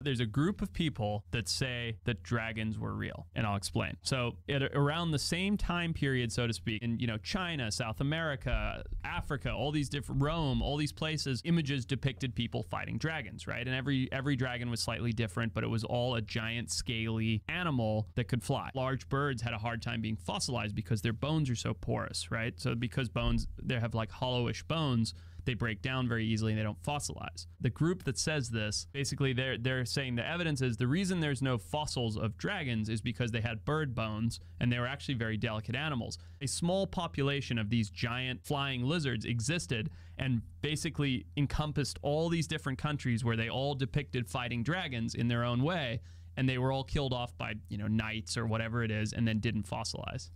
There's a group of people that say that dragons were real, and I'll explain. So, at around the same time period, so to speak, in you know China, South America, Africa, all these different Rome, all these places, images depicted people fighting dragons, right? And every every dragon was slightly different, but it was all a giant, scaly animal that could fly. Large birds had a hard time being fossilized because their bones are so porous, right? So because bones they have like hollowish bones, they break down very easily and they don't fossilize. The group that says this, basically they're they're saying the evidence is the reason there's no fossils of dragons is because they had bird bones and they were actually very delicate animals. A small population of these giant flying lizards existed and basically encompassed all these different countries where they all depicted fighting dragons in their own way and they were all killed off by, you know, knights or whatever it is and then didn't fossilize.